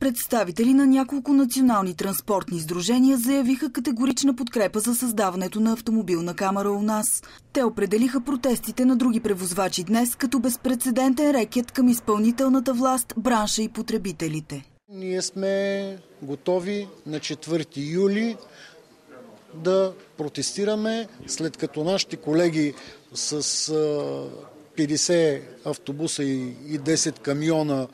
Представители на няколко национални транспортни сдружения заявиха категорична подкрепа за създаването на автомобилна камера у нас. Те определиха протестите на други превозвачи днес като безпредседентен рекет към изпълнителната власт, бранша и потребителите. Ние сме готови на 4 юли да протестираме, след като нашите колеги с 50 автобуса и 10 камиона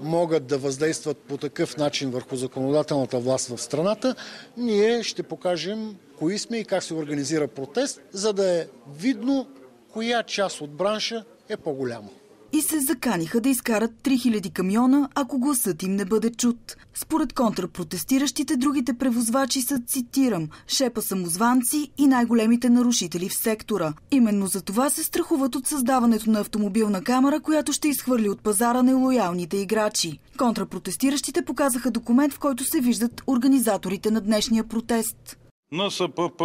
могат да въздействат по такъв начин върху законодателната власт в страната, ние ще покажем кои сме и как се организира протест, за да е видно коя част от бранша е по-голяма и се заканиха да изкарат 3000 камиона, ако гласът им не бъде чут. Според контрапротестиращите, другите превозвачи са, цитирам, шепа самозванци и най-големите нарушители в сектора. Именно за това се страхуват от създаването на автомобилна камера, която ще изхвърли от пазара нелоялните играчи. Контрапротестиращите показаха документ, в който се виждат организаторите на днешния протест. НСПП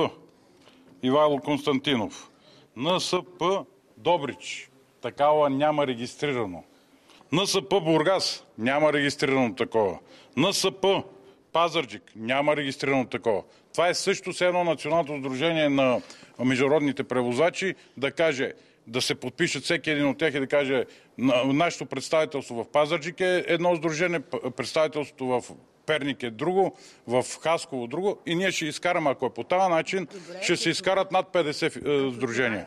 Ивайло Константинов НСП Добрич такава няма регистрирано. НСП Бургас няма регистрирано такова. НСП Пазарджик няма регистрирано такова. Това е също с едно Националното сдружение на международните превозачи да каже да се подпишат всеки един от тях и да каже нашето представителство в Пазарджик е едно сдружение, представителството в Перник е друго, в Хасково друго и ние ще изкараме, ако е по този начин, Добре, ще се изкарат над 50 е, сдружения.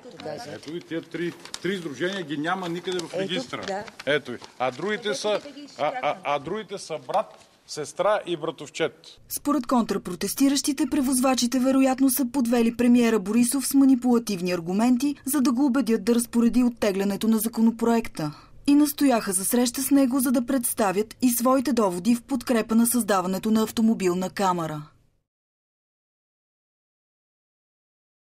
Ето ви, тия три, три сдружения ги няма никъде в регистра. Да. Ето ви. А другите са, а, а, а другите са брат, сестра и братовчет. Според контрапротестиращите, превозвачите вероятно са подвели премиера Борисов с манипулативни аргументи, за да го убедят да разпореди оттеглянето на законопроекта и настояха за среща с него, за да представят и своите доводи в подкрепа на създаването на автомобилна камера.